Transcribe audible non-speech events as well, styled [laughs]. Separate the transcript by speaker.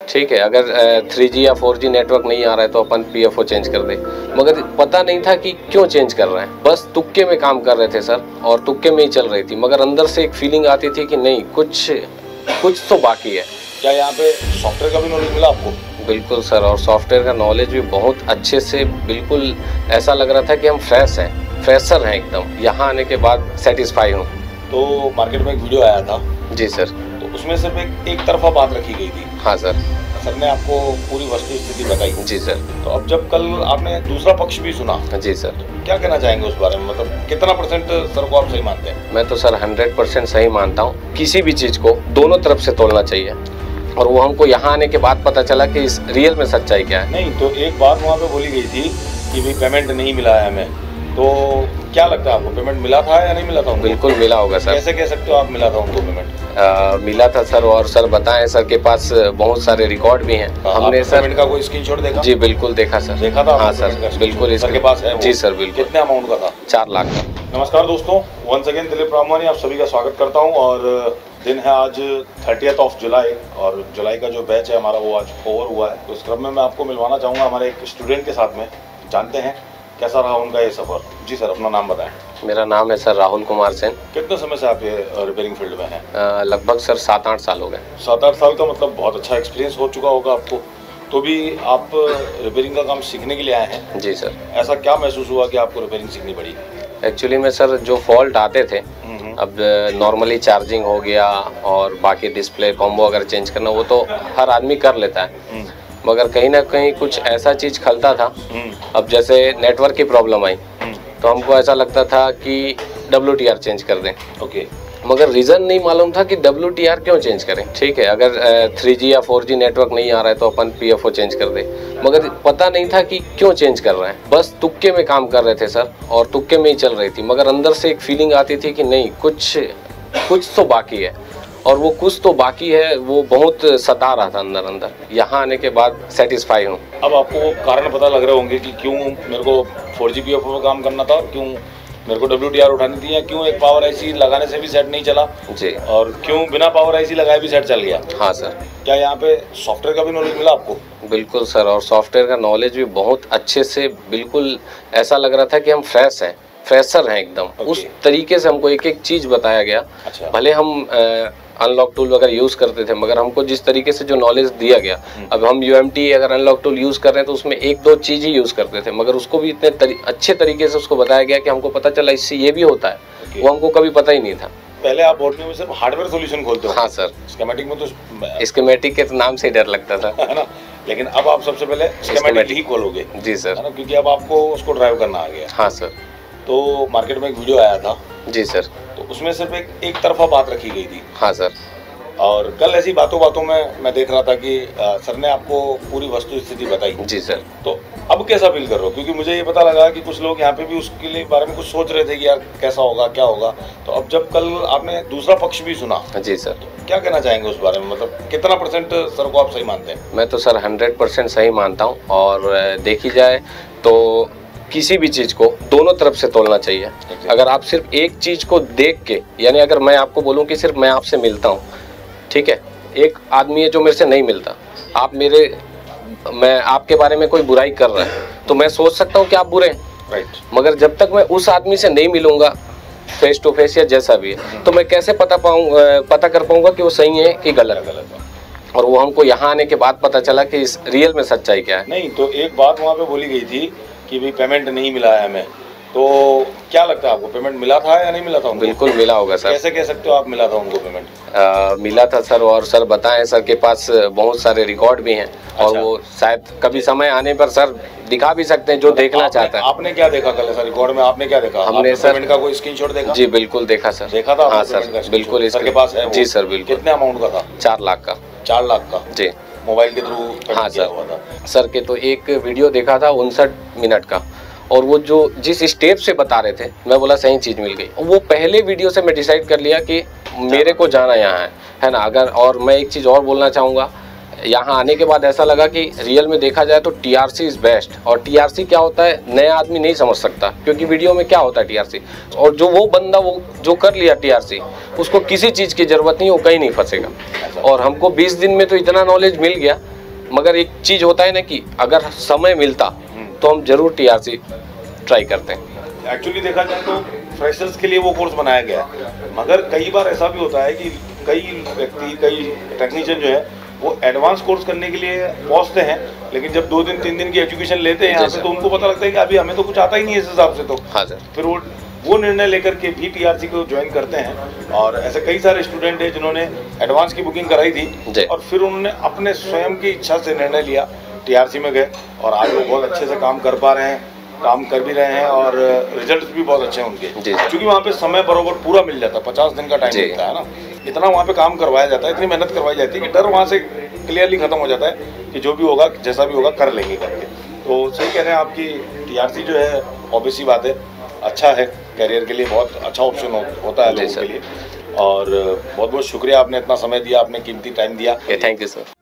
Speaker 1: ठीक है अगर थ्री जी या फोर जी नेटवर्क नहीं आ रहा है तो अपन पी एफ़ ओ चेंज कर दे। मगर पता नहीं था कि क्यों चेंज कर रहे हैं। बस तुक्के में काम कर रहे थे सर और तुक्के में ही चल रही थी। मगर अंदर से एक फीलिंग आती थी कि नहीं कुछ कुछ तो बाकी है।
Speaker 2: क्या यहाँ पे सॉफ्टवेयर का भी नॉलेज मिला आपको?
Speaker 1: बिल्कुल सर और सॉफ्टवेयर का नॉलेज भी बहुत अच्छे से बिल्कुल ऐसा लग रहा था कि हम फ्रेश हैं। फ्रेशर हैं एकदम। यहाँ आने के बाद सेटिस्फाई हूँ।
Speaker 2: तो मार्केट में एक वीडियो आया था।
Speaker 1: जी सर।
Speaker 2: तो उसमें सिर्फ़ एक एक तरफा बात रखी गई थी।
Speaker 1: हाँ सर।
Speaker 2: सर ने आपको पूरी वस्तु स्थिति बताई।
Speaker 1: जी सर।
Speaker 2: तो अब जब कल आपने दूसरा पक्ष भी सुना
Speaker 1: जी सर।
Speaker 2: क्या कहना चाहेंगे उस बारे में? मतलब कितना परसेंट सर को आप सही मानते हैं?
Speaker 1: मैं तो सर हंड्रेड परसेंट सही मानता हूँ। किसी भी चीज़ को दोनों तरफ़ से तोलना चाहिए। और वो हमको यहाँ आने के बाद पता चला कि इस रियल में सच्चाई क्या है।
Speaker 2: नहीं तो एक बात वहाँ पे बोली गई थी कि भाई पेमेंट नहीं मिला है हमें। तो क्या लगता है आपको? पेमेंट मिला था या नहीं मिला था उनको?
Speaker 1: बिल्कुल मिला होगा सर।
Speaker 2: कैसे कह सकते हो आप मिला था उनको पेमेंट
Speaker 1: आ, मिला था सर और सर बताएँ सर के पास बहुत सारे रिकॉर्ड भी हैं। हमने सर
Speaker 2: का कोई स्क्रीनशॉट देखा?
Speaker 1: जी बिल्कुल देखा सर।
Speaker 2: देखा था
Speaker 1: हाँ सर बिल्कुल
Speaker 2: सर के पास है
Speaker 1: जी सर बिल्कुल।
Speaker 2: कितने अमाउंट का था?
Speaker 1: चार लाख का।
Speaker 2: नमस्कार दोस्तों वंस अगेन दिलीप रामवानी आप सभी का स्वागत करता हूँ और दिन है आज थर्टियथ ऑफ़ जुलाई और जुलाई का जो बैच है हमारा वो आज ओवर हुआ है। तो इस क्रम में मैं आपको मिलवाना चाहूँगा हमारे एक स्टूडेंट के साथ में जानते हैं। कैसा रहा उनका ये सफ़र? जी सर अपना नाम बताएँ।
Speaker 1: मेरा नाम है सर राहुल कुमार सेन।
Speaker 2: कितने समय से आप ये रिपेयरिंग फ़ील्ड में हैं?
Speaker 1: लगभग सर सात आठ साल हो गए।
Speaker 2: सात आठ साल का मतलब बहुत अच्छा एक्सपीरियंस हो चुका होगा आपको। तो भी आप रिपेयरिंग का काम सीखने के लिए आए हैं?
Speaker 1: जी सर।
Speaker 2: ऐसा क्या महसूस हुआ कि आपको रिपेयरिंग सीखनी पड़ी?
Speaker 1: एक्चुअली में सर जो फॉल्ट आते थे अब नॉर्मली चार्जिंग हो गया और बाकी डिस्प्ले कॉम्बो अगर चेंज करना वो तो हर आदमी कर लेता है।
Speaker 2: हम्म,
Speaker 1: मगर कहीं ना कहीं कुछ ऐसा चीज़ खलता था।
Speaker 2: हम्म,
Speaker 1: अब जैसे नेटवर्क की प्रॉब्लम आई
Speaker 2: हम्म,
Speaker 1: तो हमको ऐसा लगता था कि डब्ल्यू चेंज कर दें।
Speaker 2: ओके
Speaker 1: मगर रीज़न नहीं मालूम था कि डब्ल्यू क्यों चेंज करें। ठीक है अगर थ्री जी या फोर जी नेटवर्क नहीं आ रहा है तो अपन पी एफ़ ओ चेंज कर दे। मगर पता नहीं था कि क्यों चेंज कर रहे हैं। बस तुक्के में काम कर रहे थे सर और तुक्के में ही चल रही थी। मगर अंदर से एक फीलिंग आती थी कि नहीं कुछ कुछ तो बाकी है। और वो कुछ तो बाकी है वो बहुत सता रहा था अंदर अंदर। यहाँ आने के बाद सेटिस्फाई हूँ।
Speaker 2: अब आपको कारण पता लग रहे होंगे कि क्यों मेरे को फोर जी पी में काम करना था क्यों मेरे को डब्ल्यू टी आर उठानी थी या क्यों एक पावर आईसी लगाने से भी सेट नहीं चला?
Speaker 1: जी।
Speaker 2: और क्यों बिना पावर आईसी लगाए भी सेट चल गया?
Speaker 1: हाँ सर
Speaker 2: क्या यहाँ पे सॉफ्टवेयर का भी नॉलेज मिला आपको?
Speaker 1: बिल्कुल सर और सॉफ्टवेयर का नॉलेज भी बहुत अच्छे से बिल्कुल ऐसा लग रहा था कि हम फ्रेश हैं फ्रेशर हैं एकदम।
Speaker 2: Okay.
Speaker 1: उस तरीके से हमको एक एक चीज़ बताया गया।
Speaker 2: अच्छा।
Speaker 1: भले हम अनलॉक टूल वगैरह यूज़ करते थे मगर हमको जिस तरीके से जो नॉलेज दिया गया अब हम यूएमटी अगर अनलॉक टूल यूज़ कर रहे हैं तो उसमें एक दो चीज़ ही यूज़ करते थे मगर उसको भी इतने तरी, अच्छे तरीके से उसको बताया गया कि हमको पता चला इससे ये भी होता है।
Speaker 2: Okay.
Speaker 1: वो हमको कभी पता ही नहीं था।
Speaker 2: पहले आप बोटनी में सिर्फ़ हार्डवेयर सॉल्यूशन खोलते हो।
Speaker 1: हाँ सर।
Speaker 2: स्केमेटिक में तो
Speaker 1: स्केमेटिक के तो नाम से डर लगता था। [laughs]
Speaker 2: ना? लेकिन अब आप सबसे पहले स्केमेटिक ही खोलोगे।
Speaker 1: जी सर।
Speaker 2: क्योंकि अब आपको उसको ड्राइव करना आ गया।
Speaker 1: हाँ सर।
Speaker 2: तो मार्केट में एक वीडियो आया था।
Speaker 1: जी सर
Speaker 2: तो उसमें सिर्फ़ एक एक तरफा बात रखी गई थी।
Speaker 1: हाँ सर
Speaker 2: और कल ऐसी बातों बातों में मैं देख रहा था कि अ, सर ने आपको पूरी वस्तु स्थिति बताई।
Speaker 1: जी सर
Speaker 2: तो अब कैसा फील कर रहे हो? क्योंकि मुझे ये पता लगा कि कुछ लोग यहाँ पे भी उसके लिए बारे में कुछ सोच रहे थे कि यार कैसा होगा क्या होगा। तो अब जब कल आपने दूसरा पक्ष भी सुना
Speaker 1: जी सर तो
Speaker 2: क्या कहना चाहेंगे उस बारे में? मतलब कितना परसेंट सर को आप सही मानते हैं?
Speaker 1: मैं तो सर हंड्रेड परसेंट सही मानता हूँ। और देखी जाए तो किसी भी चीज़ को दोनों तरफ़ से तोलना चाहिए। अगर आप सिर्फ़ एक चीज़ को देख के यानी अगर मैं आपको बोलूँ कि सिर्फ़ मैं आपसे मिलता हूँ ठीक है? एक आदमी है जो मेरे से नहीं मिलता। आप मेरे मैं आपके बारे में कोई बुराई कर रहा है तो मैं सोच सकता हूँ कि आप बुरे हैं।
Speaker 2: राइट
Speaker 1: मगर जब तक मैं उस आदमी से नहीं मिलूँगा फेस टू फेस या जैसा भी है तो मैं कैसे पता पाऊँ पता कर पाऊँगा कि वो सही है कि गलत
Speaker 2: गलत
Speaker 1: और वो हमको यहाँ आने के बाद पता चला कि इस रियल में सच्चाई क्या है।
Speaker 2: नहीं तो एक बात वहाँ पे बोली गई थी कि भाई पेमेंट नहीं मिला है हमें। तो क्या लगता है आपको पेमेंट मिला था या नहीं मिला था उनको?
Speaker 1: बिल्कुल मिला होगा सर।
Speaker 2: कैसे कह सकते हो आप मिला था उनको पेमेंट
Speaker 1: अ, मिला था सर और सर बताएँ सर के पास बहुत सारे रिकॉर्ड भी हैं। अच्छा। और
Speaker 2: अच्छा।
Speaker 1: वो शायद कभी समय आने पर सर दिखा भी सकते हैं जो देखना
Speaker 2: आपने-
Speaker 1: चाहता है।
Speaker 2: आपने क्या देखा कल सर रिकॉर्ड में? आपने क्या देखा?
Speaker 1: हमने सर-
Speaker 2: का कोई स्क्रीनशॉट देखा?
Speaker 1: जी बिल्कुल देखा सर।
Speaker 2: देखा था
Speaker 1: हाँ सर बिल्कुल
Speaker 2: screenshot? सर के पास
Speaker 1: जी सर बिल्कुल।
Speaker 2: कितने अमाउंट का था?
Speaker 1: चार लाख का।
Speaker 2: चार लाख का?
Speaker 1: जी।
Speaker 2: मोबाइल के थ्रू
Speaker 1: हाँ सर।
Speaker 2: हुआ था।
Speaker 1: सर के तो एक वीडियो देखा था उनसठ मिनट का। और वो जो जिस स्टेप से बता रहे थे मैं बोला सही चीज़ मिल गई। वो पहले वीडियो से मैं डिसाइड कर लिया कि मेरे को जाना यहाँ है। है ना? अगर और मैं एक चीज़ और बोलना चाहूँगा यहाँ आने के बाद ऐसा लगा कि रियल में देखा जाए तो टीआरसी इज़ बेस्ट और टी आर सी क्या होता है? नया आदमी नहीं समझ सकता, क्योंकि वीडियो में क्या होता है टीआरसी? और जो वो बंदा, वो, जो कर लिया टी आर सी उसको किसी चीज़ की ज़रूरत नहीं, वो कहीं नहीं फंसेगा। और हमको 20 दिन में तो इतना नॉलेज मिल गया, मगर एक चीज़ होता है ना कि अगर समय मिलता तो हम ज़रूर टी आर सी ट्राई करते हैं।
Speaker 2: एक्चुअली देखा जाए तो फ्रेशर्स के लिए वो कोर्स बनाया गया है। मगर कई बार ऐसा भी होता है कि कई व्यक्ति, कई टेक्नीशियन जो है वो एडवांस कोर्स करने के लिए पहुँचते हैं लेकिन जब दो दिन तीन दिन की एजुकेशन लेते हैं यहाँ पे तो उनको पता लगता है कि अभी हमें तो कुछ आता ही नहीं है इस हिसाब से तो।
Speaker 1: हाँ सर।
Speaker 2: फिर वो वो निर्णय लेकर के भी टीआरसी को ज्वाइन करते हैं और ऐसे कई सारे स्टूडेंट हैं जिन्होंने एडवांस की बुकिंग कराई थी और फिर उन्होंने अपने स्वयं की इच्छा से निर्णय लिया टीआरसी में गए और आज वो बहुत अच्छे से काम कर पा रहे हैं काम कर भी रहे हैं और रिज़ल्ट भी बहुत अच्छे हैं उनके। क्योंकि वहाँ पे समय बरोबर पूरा मिल जाता है पचास दिन का टाइम मिलता है ना। इतना वहाँ पे काम करवाया जाता है इतनी मेहनत करवाई जाती है कि डर वहाँ से क्लियरली खत्म हो जाता है कि जो भी होगा जैसा भी होगा कर लेंगे करके। तो सही कह रहे हैं आपकी टीआरसी जो है ऑब्वियसली बात है अच्छा है करियर के लिए बहुत अच्छा ऑप्शन हो, होता है लोगों के लिए। और बहुत बहुत शुक्रिया आपने इतना समय दिया आपने कीमती टाइम दिया।
Speaker 1: Thank you sir